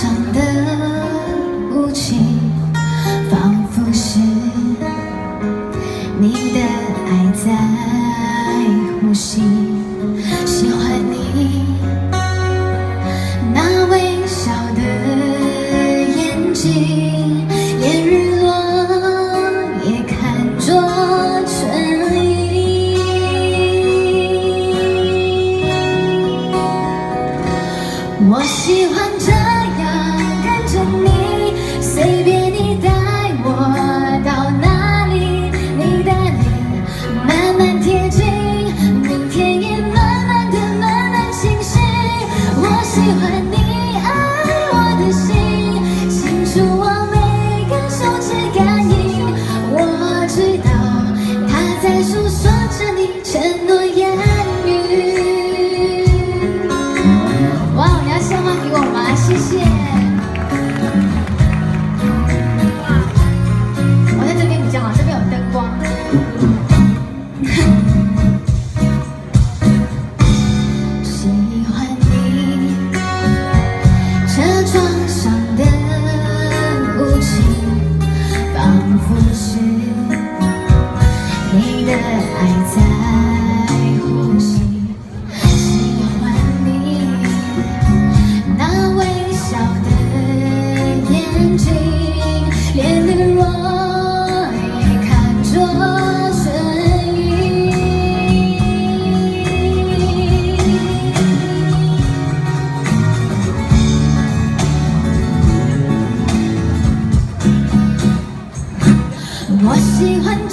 上的雾气仿佛是你的爱在呼吸喜欢你那微笑的眼睛连日落也看作唇印我喜欢这你，随便你带我到哪里，你的脸慢慢贴近，明天也慢慢的慢慢清晰。我喜欢你。也你的爱在。我喜欢